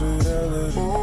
reality.